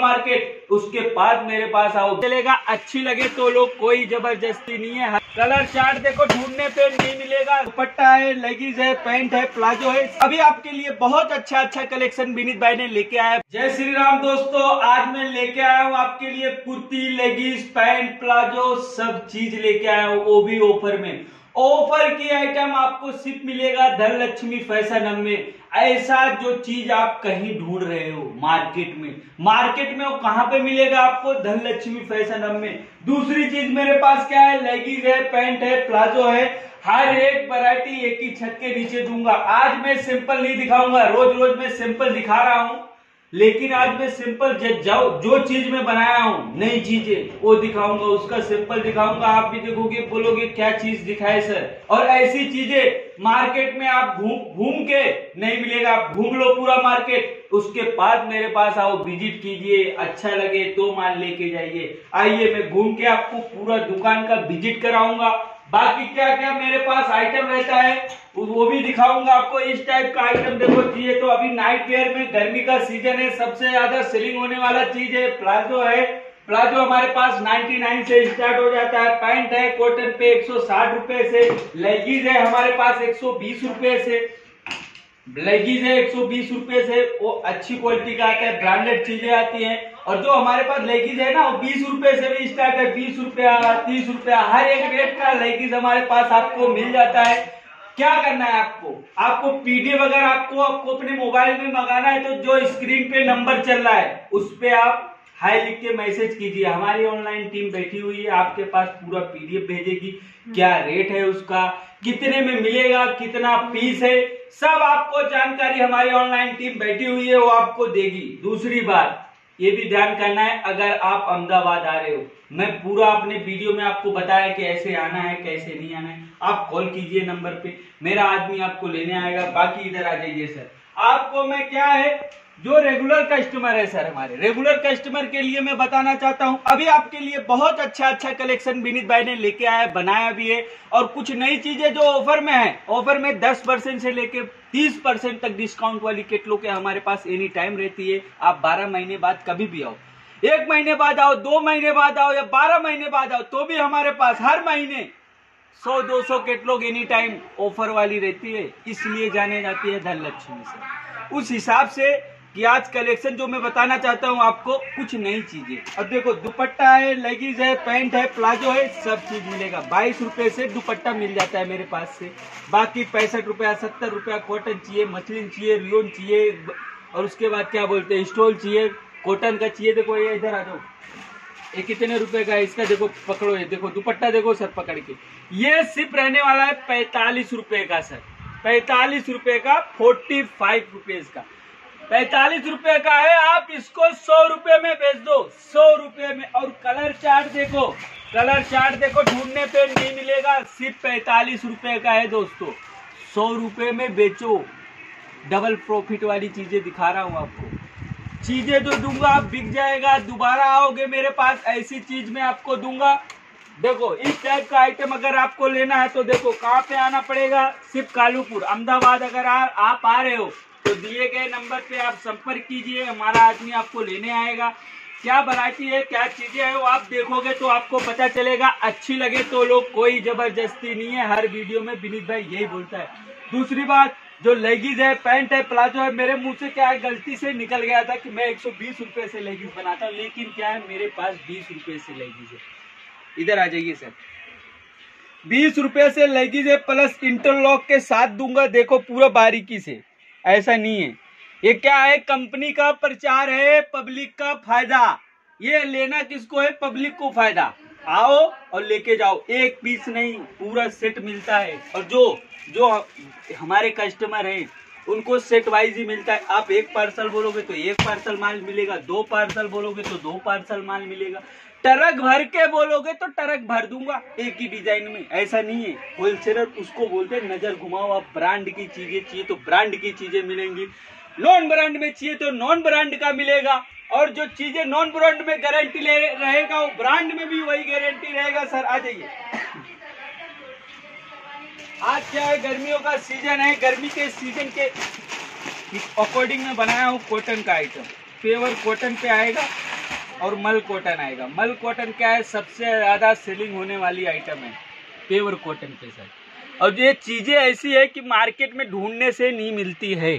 Market उसके बाद मेरे पास आओ। चलेगा, अच्छी लगे तो लोग, कोई ज़बरदस्ती नहीं है। कलर चार्ट देखो, ढूँढने पे नहीं मिलेगा। दुपट्टा है लेगीज है, पैंट है, प्लाजो है। अभी आपके लिए बहुत अच्छा अच्छा कलेक्शन विनीत भाई ने लेके आया। जय श्री राम दोस्तों, आज मैं लेके आया हूँ आपके लिए कुर्ती लेगीज पैंट, प्लाजो, सब चीज़ लेके आया हूँ, वो भी ऑफ़र में। ऑफ़र की आइटम आपको सिर्फ़ मिलेगा धन लक्ष्मी फ़ैशन में। ऐसा जो चीज़ आप कहीं ढूंढ रहे हो मार्केट में। मार्केट में वो कहाँ पे मिलेगा आपको? धन लक्ष्मी फ़ैशन में। दूसरी चीज़ मेरे पास क्या है? लेगीज है, पैंट है, प्लाजो है। हर एक वैरायटी एक ही छत के नीचे दूँगा। आज मैं सिंपल नहीं दिखाऊँगा रोज रोज मैं सिंपल दिखा रहा हूँ। लेकिन आज मैं सिंपल जाओ, जो चीज़ मैं बनाया हूँ, नई चीज़ें, वो दिखाऊँगा, उसका सिंपल दिखाऊँगा। आप भी देखोगे, बोलोगे, क्या चीज़ दिखाए सर? और ऐसी चीज़ें मार्केट में आप घूम घूम के नहीं मिलेगा। आप घूम लो पूरा मार्केट। उसके बाद मेरे पास आओ, विज़िट कीजिए अच्छा लगे तो माल लेके जाइए। आइए, मैं घूम के आपको पूरा दुकान का विज़िट कराऊँगा। बाकी क्या क्या मेरे पास आइटम रहता है, वो भी दिखाऊँगा आपको। इस टाइप का आइटम देखो, चाहिए तो अभी नाइट वेयर में गर्मी का सीज़न है, सबसे ज़्यादा सेलिंग होने वाला चीज़ है प्लाजो है। प्लाजो हमारे पास 99 से स्टार्ट हो जाता है पैंट है कॉटन पे 160 रुपए से लेगीज है हमारे पास 120 रुपए से। लेगीज है 120 रुपए से, वो अच्छी क्वालिटी का आता है ब्रांडेड चीज़ें आती हैं। और जो हमारे पास लेगीज है ना वो बीस रूपए से भी स्टार्ट है बीस रुपया तीस रुपया हर एक रेट का लेगीज हमारे पास आपको मिल जाता है। क्या करना है आपको? आपको पीडीएफ अगर आपको आपको अपने मोबाइल में मंगाना है तो जो स्क्रीन पे नंबर चल रहा है उस पर आप हाई लिख के मैसेज कीजिए। हमारी ऑनलाइन टीम बैठी हुई है आपके पास पूरा पीडीएफ भेजेगी। क्या रेट है उसका? कितने में मिलेगा? कितना पीस है? सब आपको जानकारी हमारी ऑनलाइन टीम बैठी हुई है वो आपको देगी। दूसरी बात ये भी ध्यान करना है, अगर आप अहमदाबाद आ रहे हो, मैं पूरा अपने वीडियो में आपको बताया कि ऐसे आना है, कैसे नहीं आना है, आप कॉल कीजिए नंबर पे, मेरा आदमी आपको लेने आएगा, बाकी इधर आ जाइए, सर। आपको मैं क्या है, जो रेगुलर कस्टमर है, सर, हमारे। रेगुलर कस्टमर के लिए मैं बताना चाहता हूँ, अभी आपके लिए बहुत अच्छा अच्छा कलेक्शन विनीत भाई ने लेके आया, बनाया भी है, और कुछ नई चीज़ें जो ऑफ़र में है ऑफ़र में 10 परसेंट से लेके 30 परसेंट तक डिस्काउंट वाली केटलो के हमारे पास एनी टाइम रहती है। आप 12 महीने बाद कभी भी आओ। एक महीने बाद आओ, दो महीने बाद आओ या बारह महीने बाद आओ तो भी हमारे पास हर महीने सौ, दो सौ केटलॉग एनी टाइम ऑफ़र वाली रहती है। इसलिए जाने जाती है धनलक्ष्मी से। उस हिसाब से कि आज कलेक्शन जो मैं बताना चाहता हूँ आपको, कुछ नई चीज़ें। अब देखो, दुपट्टा है लेगीज है पैंट है प्लाजो है, सब चीज़ मिलेगा। बाईस रुपए से दुपट्टा मिल जाता है मेरे पास से। बाकी पैंसठ रुपया, सत्तर रुपया कॉटन चाहिए मछलिन चाहिए रियोन चाहिए, और उसके बाद क्या बोलते हैं स्टोल चाहिए कॉटन का चाहिए। देखो, ये इधर आ जाओ। ये कितने रुपए का है? इसका देखो, पकड़ो ये। देखो, दुपट्टा देखो, सर पकड़ के। ये सिर्फ़ रहने वाला है पैतालीस रुपए का, सर। पैतालीस रुपए का फोर्टी फाइव रुपीज़ का। पैतालीस रुपए का है आप इसको सौ रुपए में बेच दो। सौ रुपए में। और कलर चार्ट देखो कलर चार्ट देखो ढूँढने पे नहीं मिलेगा। सिर्फ़ पैतालीस रुपए का है दोस्तों। सौ रुपए में बेचो। डबल प्रॉफिट वाली चीज़ें दिखा रहा हूँ आपको। चीज़ें जो दूँगा आप बिक जाएगा। दोबारा आओगे मेरे पास ऐसी चीज़ में आपको दूँगा। देखो इस टाइप का आइटम अगर आपको लेना है तो देखो कहाँ पे आना पड़ेगा? सिर्फ़ कालूपुर। अहमदाबाद अगर आ, आप आ रहे हो तो दिए गए नंबर पे आप संपर्क कीजिए, हमारा आदमी आपको लेने आएगा। क्या वरायटी है, क्या चीज़ें है, वो आप देखोगे तो आपको पता चलेगा। अच्छी लगे तो लोग, कोई ज़बरदस्ती नहीं है, हर वीडियो में विनीत भाई यही बोलता है। दूसरी बात, जो लेगीज है, पैंट है, प्लाजो है, मेरे मुँह से क्या है, गलती से निकल गया था कि मैं एक सौ से लेगीज बनाता हूँ, लेकिन क्या है, मेरे पास बीस रुपए से लेगीज है। इधर आ जाइए सर। बीस रुपए से लेगीज है, प्लस इंटरलॉक के साथ दूँगा, देखो पूरा बारीकी से। ऐसा नहीं है। ये क्या है? कंपनी का प्रचार है, पब्लिक का फ़ायदा। ये लेना किसको है? पब्लिक को फ़ायदा। आओ और लेके जाओ। एक पीस नहीं, पूरा सेट मिलता है। और जो जो हमारे कस्टमर हैं उनको सेट वाइज ही मिलता है। आप एक पार्सल बोलोगे तो एक पार्सल माल मिलेगा, दो पार्सल बोलोगे तो दो पार्सल माल मिलेगा। टरक भर के बोलोगे तो टरक भर दूँगा, एक ही डिज़ाइन में। ऐसा नहीं है। होलसेलर उसको बोलते हैं, नज़र घुमाओ, आप ब्रांड की चीज़ें चाहिए तो ब्रांड की चीज़ें मिलेंगी। नॉन ब्रांड में चाहिए तो नॉन ब्रांड का मिलेगा। और जो चीज़ें नॉन ब्रांड में गारंटी रहेगा, वो ब्रांड में भी वही गारंटी रहेगा। सर, आ जाइए। आज क्या है, गर्मियों का सीज़न है, गर्मी के सीज़न के अकॉर्डिंग में बनाया हूँ कॉटन का आइटम पेवर कॉटन पे आएगा और मल कॉटन आएगा. मल कॉटन क्या है, सबसे ज़्यादा सेलिंग होने वाली आइटम है पेवर कॉटन पे सर और ये चीज़ें ऐसी है कि मार्केट में ढूँढने से नहीं मिलती है.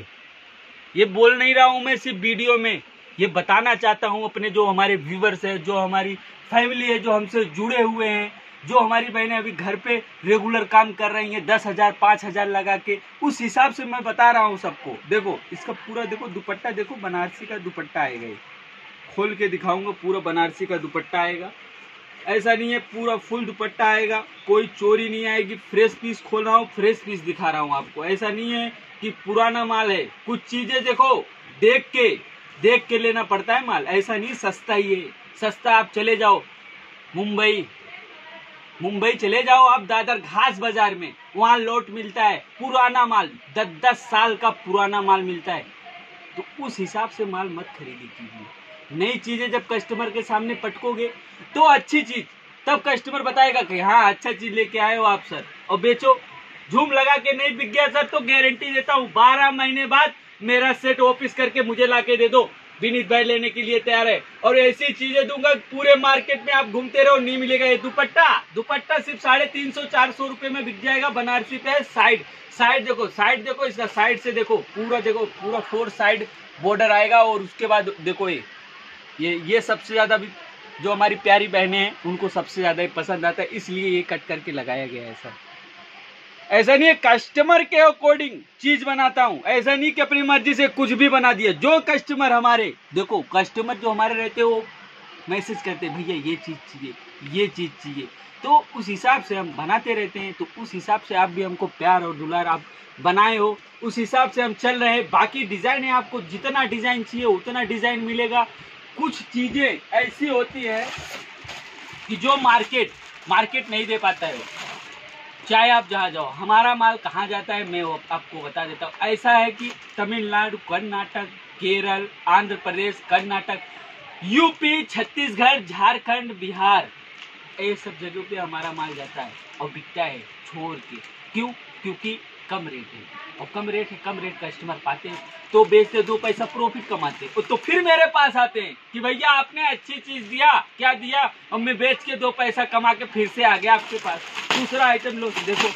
ये बोल नहीं रहा हूँ मैं सिर्फ़ वीडियो में. ये बताना चाहता हूँ अपने जो हमारे व्यूवर्स है, जो हमारी फैमिली है, जो हमसे जुड़े हुए हैं जो हमारी बहनें अभी घर पे रेगुलर काम कर रही हैं, दस हज़ार, पाँच हज़ार लगा के, उस हिसाब से मैं बता रहा हूँ सबको। देखो, इसका पूरा देखो दुपट्टा, देखो बनारसी का दुपट्टा आएगा खोल के दिखाऊँगा, पूरा बनारसी का दुपट्टा आएगा। ऐसा नहीं है, पूरा फुल दुपट्टा आएगा, कोई चोरी नहीं आएगी फ्रेश पीस खोल रहा हूँ फ्रेश पीस दिखा रहा हूँ आपको। ऐसा नहीं है कि पुराना माल है। कुछ चीज़ें देखो, देख के देख के लेना पड़ता है माल। ऐसा नहीं, सस्ता ही है। सस्ता आप चले जाओ, मुंबई मुंबई चले जाओ आप दादर घास बाज़ार में। वहाँ लोट मिलता है, पुराना माल। दस दस साल का पुराना माल मिलता है। तो उस हिसाब से माल मत खरीदी कीजिए। नई चीज़ें जब कस्टमर के सामने पटकोगे तो अच्छी चीज़। तब कस्टमर बताएगा कि हाँ अच्छा चीज़ लेके आए हो आप सर और बेचो। झूम लगा के, नहीं बिक गया सर तो गारंटी देता हूँ, बारह महीने बाद मेरा सेट ऑफ़िस करके मुझे ला के दे दो। विनीत भाई लेने के लिए तैयार है। और ऐसी चीज़ें दूँगा, पूरे मार्केट में आप घूमते रहो, नहीं मिलेगा ये दुपट्टा। दुपट्टा सिर्फ़ साढ़े तीन सौ, चार सौ रुपए में बिक जाएगा बनारसी पे साइड साइड देखो साइड देखो, इसका साइड से देखो, पूरा देखो, पूरा फोर साइड बॉर्डर आएगा और उसके बाद देखो ये। ये ये सबसे ज़्यादा जो हमारी प्यारी बहनें हैं, उनको सबसे ज़्यादा पसंद आता है, इसलिए ये कट करके लगाया गया है, सर। ऐसा नहीं है कस्टमर के अकॉर्डिंग चीज़ बनाता हूँ। ऐसा नहीं कि अपनी मर्ज़ी से कुछ भी बना दिया। जो कस्टमर हमारे, देखो कस्टमर जो हमारे रहते हो मैसेज करते भैया, ये चीज़ चाहिए, ये चीज़ चाहिए। तो उस हिसाब से हम बनाते रहते हैं। तो उस हिसाब से आप भी हमको प्यार और दुलार आप बनाए हो। उस हिसाब से हम चल रहे हैं। बाकी डिज़ाइन है आपको, जितना डिज़ाइन चाहिए, उतना डिज़ाइन मिलेगा। कुछ चीज़ें ऐसी होती है कि जो मार्केट मार्केट नहीं दे पाता है चाहे आप जहाँ जाओ, हमारा माल कहाँ जाता है मैं आपको बता देता हूँ। ऐसा है कि तमिलनाडु, कर्नाटक, केरल, आंध्र प्रदेश, कर्नाटक, यूपी, छत्तीसगढ़, झारखंड, बिहार, ये सब जगहों पे हमारा माल जाता है और बिकता है छोड़ के। क्यों? क्योंकि कम रेट है। और कम रेट है, कम रेट कस्टमर पाते हैं। तो बेचते दो पैसा प्रॉफिट कमाते हैं। तो फिर मेरे पास आते हैं कि भैया आपने अच्छी चीज़ दिया, क्या दिया? और मैं बेच के दो पैसा कमा के फिर से आ गया आपके पास। दूसरा आइटम लो, देखो।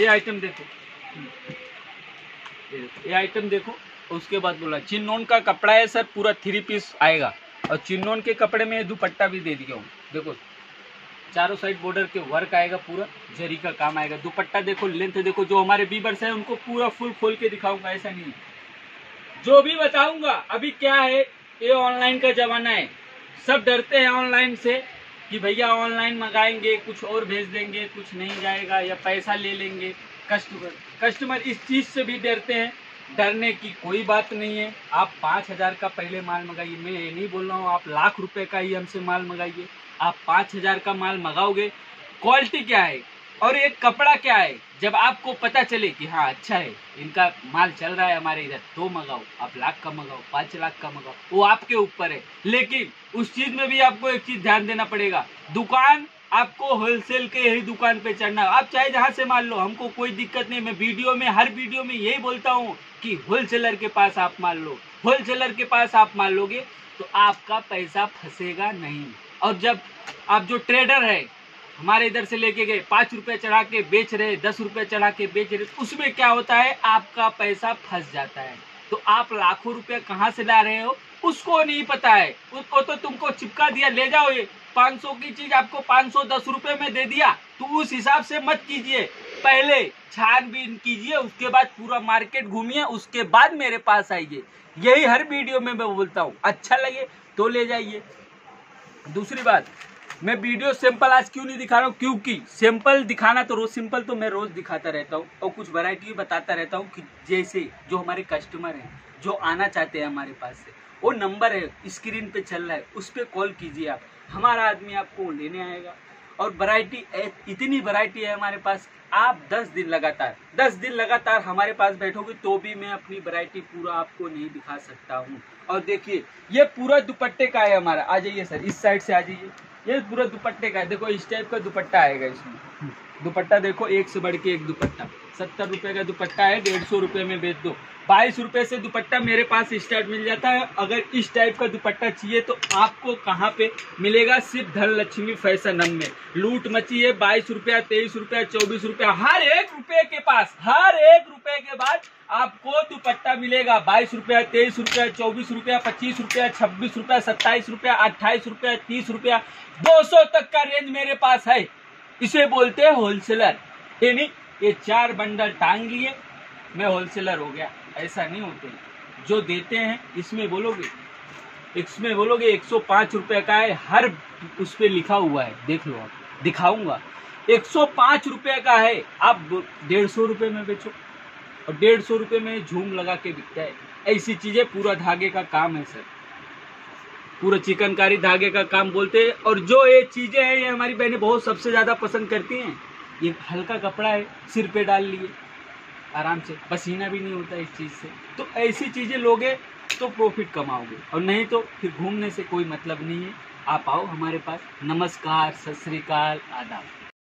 ये आइटम देखो। ये आइटम देखो। उसके बाद बोला, चिन्नोन का कपड़ा है सर, पूरा थ्री पीस आएगा। और चिन्नोन के कपड़े में दुपट्टा भी दे दिया हूँ। देखो चारों साइड बॉर्डर के वर्क आएगा पूरा, जरी का काम आएगा। दुपट्टा देखो लेंथ देखो, जो हमारे बीबर्स है, उनको पूरा फुल खोल के दिखाऊँगा, ऐसा नहीं जो भी बताऊँगा, अभी क्या है, ये ऑनलाइन का जमाना है। सब डरते हैं ऑनलाइन से कि भैया ऑनलाइन मंगाएँगे, कुछ और भेज देंगे, कुछ नहीं जाएगा, या पैसा ले लेंगे। कस्टमर कस्टमर इस चीज़ से भी डरते हैं। डरने की कोई बात नहीं है। आप पाँच हज़ार का पहले माल मंगाइए। मैं ये नहीं बोल रहा हूँ, आप लाख रुपए का ही हमसे माल मंगाइए। आप पाँच हज़ार का माल मंगाओगे, क्वालिटी क्या है और एक कपड़ा क्या है, जब आपको पता चले कि हाँ अच्छा है, इनका माल चल रहा है हमारे इधर तो मंगाओ, आप लाख का मंगाओ, पाँच लाख का मंगाओ, वो आपके ऊपर है। लेकिन उस चीज़ में भी आपको एक चीज़ ध्यान देना पड़ेगा, दुकान आपको होलसेल के यही दुकान पे चढ़ना, आप चाहे जहाँ से मान लो, हमको कोई दिक्कत नहीं, मैं वीडियो में, हर वीडियो में यही बोलता हूँ कि होलसेलर के पास आप मान लो होलसेलर के पास आप मान लोगे तो आपका पैसा फंसेगा नहीं। और जब आप जो ट्रेडर है, हमारे इधर से लेके गए, पाँच रुपए चढ़ा के बेच रहे, दस रुपए चढ़ा के बेच रहे, उसमें क्या होता है, आपका पैसा फंस जाता है। तो आप लाखों रुपए कहाँ से ला रहे हो? उसको नहीं पता है। उसको तो तुमको चिपका दिया, ले जाओ ये। पाँच सौ की चीज़ आपको पाँच सौ दस रुपए में दे दिया। तो उस हिसाब से मत कीजिए। पहले छानबीन कीजिए, उसके बाद पूरा मार्केट घूमिए, उसके बाद मेरे पास आइए। यही हर वीडियो में मैं बोलता हूँ। अच्छा लगे तो ले जाइए। दूसरी बात मैं वीडियो सैंपल आज क्यों नहीं दिखा रहा हूँ? क्योंकि सैंपल दिखाना तो रोज सिंपल तो मैं रोज दिखाता रहता हूँ और कुछ वैरायटी भी बताता रहता हूँ कि जैसे जो हमारे कस्टमर हैं, जो आना चाहते हैं हमारे पास से। वो नंबर है स्क्रीन पे चल रहा है, उस पर कॉल कीजिए आप। हमारा आदमी आपको लेने आएगा। और वैरायटी इतनी वैरायटी है हमारे पास आप 10 दिन लगातार 10 दिन लगातार हमारे पास बैठोगे तो भी मैं अपनी वैरायटी पूरा आपको नहीं दिखा सकता हूँ। और देखिए, ये पूरा दुपट्टे का है हमारा। आ जाइए सर, इस साइड से आ जाइए। ये पूरा दुपट्टे का है। देखो, इस टाइप का दुपट्टा आएगा इसमें। दुपट्टा देखो, एक से बढ़ के एक दुपट्टा। सत्तर रुपए का दुपट्टा है, डेढ़ सौ रुपए में बेच दो। बाईस रुपए से दुपट्टा मेरे पास स्टार्ट मिल जाता है। अगर इस टाइप का दुपट्टा चाहिए तो आपको कहाँ पे मिलेगा? सिर्फ़ धन लक्ष्मी फ़ैशन में। लूट मची है, बाईस रुपया, तेईस रुपया, चौबीस रुपया, हर एक रुपए के पास, हर एक रुपए के बाद आपको दुपट्टा मिलेगा। बाईस रुपया, तेईस रुपया, चौबीस रुपया, पच्चीस रुपया, छब्बीस रुपया, सत्ताईस रुपया, अट्ठाईस रुपया, तीस रुपया, दो सौ तक का रेंज मेरे पास है। इसे बोलते हैं होलसेलर यानी ये चार बंडल टांग लिए, मैं होलसेलर हो गया। ऐसा नहीं होते। जो देते हैं, इसमें बोलोगे? इसमें बोलोगे, एक सौ पाँच रुपये का है, हर उस पर लिखा हुआ है। देख लो आप, दिखाऊँगा। एक सौ पाँच रुपये का है, आप डेढ़ सौ रुपये में बेचो। और डेढ़ सौ रुपए में झूम लगा के बिकता है। ऐसी चीज़ें, पूरा धागे का काम है सर। पूरा चिकनकारी धागे का काम बोलते हैं। और जो ये चीज़ें हैं, ये हमारी बहनें बहुत, सबसे ज़्यादा पसंद करती हैं। ये हल्का कपड़ा है, सिर पे डाल लिए, आराम से। पसीना भी नहीं होता इस चीज़ से। तो ऐसी चीज़ें लोगे तो प्रॉफिट कमाओगे। और नहीं तो फिर घूमने से कोई मतलब नहीं है। आप आओ हमारे पास। नमस्कार, सत श्रीकाल आदाब।